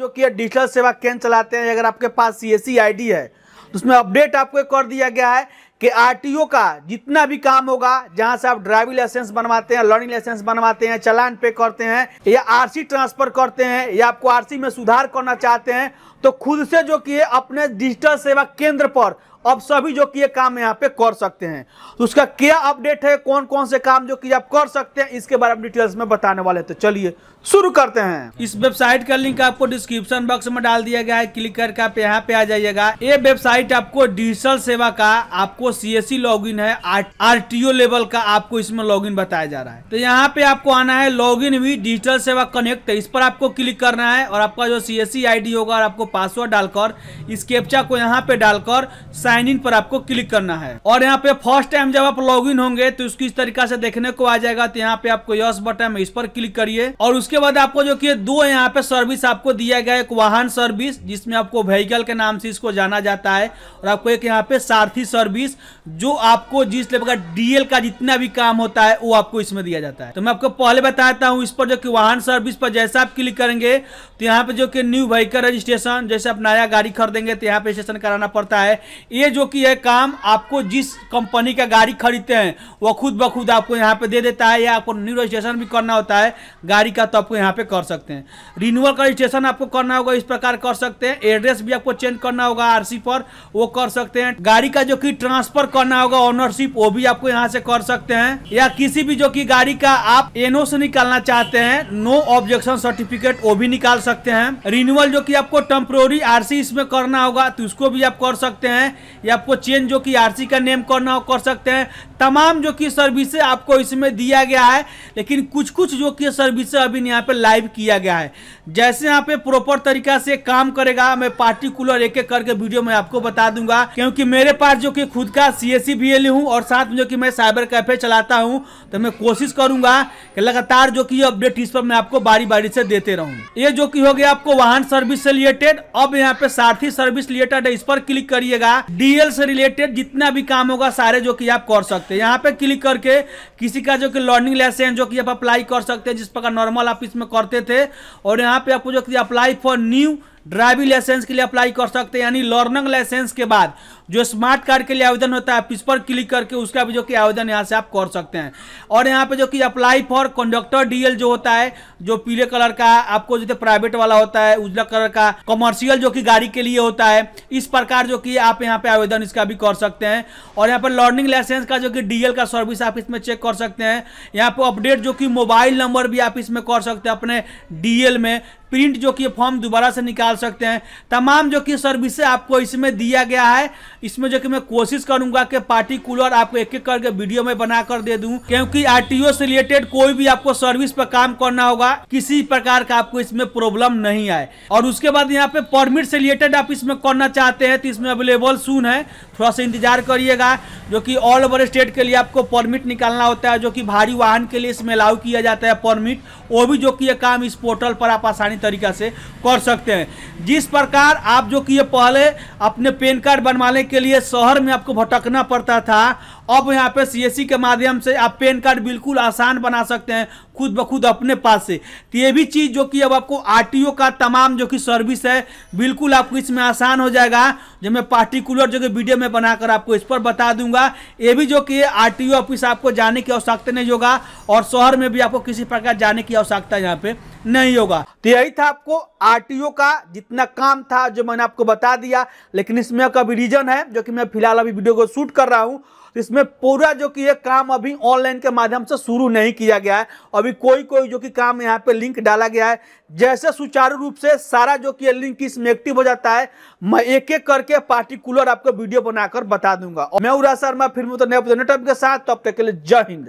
जो कि डिजिटल सेवा केंद्र चलाते हैं, अगर आपके पास सी एस है तो उसमें अपडेट आपको कर दिया गया है कि आरटीओ का जितना भी काम होगा, जहाँ से आप ड्राइविंग लाइसेंस बनवाते हैं, लर्निंग लाइसेंस बनवाते हैं, चलान पे करते हैं, या आरसी ट्रांसफ़र करते हैं, या आपको आरसी में सुधार करना चाहते हैं तो खुद से जो कि अपने डिजिटल सेवा केंद्र पर अब सभी जो कि ये काम यहाँ पे कर सकते हैं। तो उसका क्या अपडेट है? कौन कौन से काम जो कि आप कर सकते हैं? इसके बारे में डिटेल्स में बताने वाले तो चलिए, शुरू करते हैं। इस वेबसाइट का लिंक आपको डिस्क्रिप्शन बॉक्स में डाल दिया गया है। क्लिक करके आप यहाँ पे आ जाइएगा। ये वेबसाइट आपको डिजिटल सेवा का, आपको सीएससी लॉगिन है। आरटीओ लेवल का आपको इसमें लॉगिन बताया जा रहा है। तो यहाँ पे आपको आना है। लॉगिन भी डिजिटल सेवा कनेक्ट इस पर आपको क्लिक करना है और आपका जो सीएससी आईडी होगा और आपको पासवर्ड डालकर, इस कैप्चा को यहाँ पे डालकर साइन इन पर आपको क्लिक करना है। और यहाँ पे फ़र्स्ट टाइम जब आप लॉगिन होंगे तो उसकी इस तरीका से देखने को आ जाएगा। तो यहाँ पे आपको यस बटन इस पर क्लिक करिए। और उसके बाद आपको जो कि दो यहाँ पे सर्विस आपको दिया गया एक वाहन सर्विस जिसमें आपको व्हीकल के नाम से इसको जाना जाता है, और आपको एक यहाँ पे सारथी सर्विस जो आपको जिस लेवल का डीएल का जितना भी काम होता है, वो आपको इसमें दिया जाता है। तो मैं आपको पहले बताता हूँ, इस पर जो कि वाहन सर्विस पर जैसा आप क्लिक करेंगे तो यहाँ पे जो कि न्यू व्हीकल रजिस्ट्रेशन जैसे आप नया गाड़ी खरीदेंगे तो यहाँ पे रजिस्ट्रेशन कराना पड़ता है। ये जो कि है काम, आपको जिस कंपनी का गाड़ी खरीदते हैं, वो खुद ब खुद आपको यहाँ पे दे देता है या आपको न्यू रजिस्ट्रेशन भी करना होता है, गाड़ी का तो आपको यहाँ पे कर सकते हैं। रिन्यूअल का रजिस्ट्रेशन आपको करना होगा, इस प्रकार कर सकते हैं। एड्रेस भी आपको चेंज करना होगा आरसी पर, वो कर सकते हैं। गाड़ी का जो कि ट्रांसफ़र करना होगा ओनरशिप वो भी आपको यहाँ से कर सकते हैं। या किसी भी जो कि गाड़ी का आप एनओ से निकालना चाहते हैं नो ऑब्जेक्शन सर्टिफिकेट वो भी निकाल सकते हैं। रिन्यूअल जो कि आपको टेम्प्रोरी आरसी इसमें करना होगा तो उसको भी आप कर सकते हैं। या आपको चेंज जो कि आरसी का नेम करना हो, कर सकते हैं। तमाम जो कि सर्विस आपको इसमें दिया गया है, लेकिन कुछ कुछ जो कि सर्विस अभी यहाँ पे लाइव किया गया है। जैसे यहाँ पे प्रॉपर तरीका से काम करेगा, मैं पार्टिकुलर एक एक करके वीडियो में आपको बता दूँगा, क्योंकि मेरे पास जो कि खुद का सी एस हूँ और साथ में जो कि मैं साइबर कैफ़े चलाता हूँ तो मैं कोशिश करूँगा कि लगातार जो कि अपडेट इस पर मैं आपको बारी बारी से देते रहूँ। ये जो कि हो गया आपको वाहन सर्विस से रिलेटेड अब यहाँ पे सारथी सर्विस रिलेटेड है इस पर क्लिक करिएगा। डीएल से रिलेटेड जितना भी काम होगा सारे जो कि आप कर सकते हैं। यहाँ पे क्लिक करके किसी का जो कि लर्निंग लाइसेंस जो कि आप अप्लाई कर सकते हैं, जिस प्रकार नॉर्मल आप इसमें करते थे, और यहाँ पे आपको जो कि apply for new driving licence के लिए अप्लाई कर सकते हैं, यानी लर्निंग लाइसेंस के बाद जो स्मार्ट कार्ड के लिए आवेदन होता है इस पर क्लिक करके उसका भी जो कि आवेदन यहाँ से आप कर सकते हैं। और यहाँ पे जो कि अप्लाई फॉर कंडक्टर डीएल जो होता है, जो पीले कलर का, आपको जैसे प्राइवेट वाला होता है, उजला कलर का कमर्शियल जो कि गाड़ी के लिए होता है, इस प्रकार जो कि आप यहाँ पे आवेदन इसका भी कर सकते हैं। और यहाँ पर लर्निंग लाइसेंस का जो कि डीएल का सर्विस आप इसमें चेक कर सकते हैं। यहाँ पे अपडेट जो कि मोबाइल नंबर भी आप इसमें कर सकते हैं अपने डीएल में। प्रिंट जो कि फॉर्म दोबारा से निकाल सकते हैं। तमाम जो कि सर्विसेज़ आपको इसमें दिया गया है। इसमें जो कि मैं कोशिश करूँगा कि पार्टिकुलर आपको एक एक करके वीडियो में बनाकर दे दूँ, क्योंकि आरटीओ से रिलेटेड कोई भी आपको सर्विस पर काम करना होगा, किसी प्रकार का आपको इसमें प्रॉब्लम नहीं आए। और उसके बाद यहाँ पे परमिट से रिलेटेड आप इसमें करना चाहते हैं तो इसमें अवेलेबल सुन है। थोड़ा सा इंतज़ार करिएगा, जो कि ऑल ओवर स्टेट के लिए आपको परमिट निकालना होता है, जो कि भारी वाहन के लिए इसमें अलाउ किया जाता है परमिट। वो भी जो कि काम इस पोर्टल पर आप आसानी तरीका से कर सकते हैं। जिस प्रकार आप जो कि पहले, अपने पेन कार्ड बनवाने के लिए शहर में आपको भटकना पड़ता था, अब यहाँ पे सीएससी के माध्यम से आप पेन कार्ड बिल्कुल आसान बना सकते हैं, खुद ब खुद अपने पास से। तो ये भी चीज़ जो कि अब आपको आरटीओ का तमाम जो कि सर्विस है, बिल्कुल आपको इसमें आसान हो जाएगा। जो मैं पार्टिकुलर जो कि वीडियो में बनाकर आपको इस पर बता दूँगा, ये भी जो कि आरटीओ ऑफ़िस आपको जाने की आवश्यकता नहीं होगा, और शहर में भी आपको किसी प्रकार जाने की आवश्यकता यहाँ पे नहीं होगा। तो यही था आपको आरटीओ का जितना काम था, जो मैंने आपको बता दिया। लेकिन इसमें का भी रीजन है, जो कि मैं फ़िलहाल अभी वीडियो को शूट कर रहा हूँ। तो इसमें पूरा जो कि ये काम अभी ऑनलाइन के माध्यम से शुरू नहीं किया गया है। अभी कोई कोई जो कि काम यहाँ पे लिंक डाला गया है। जैसे सुचारू रूप से सारा जो कि लिंक इसमें एक्टिव हो जाता है, मैं एक एक करके पार्टिकुलर आपको वीडियो बनाकर बता दूँगा। और मैं उरा शर्मा, फिर तो नए टॉपिक के साथ तब तक के लिए जय हिंद।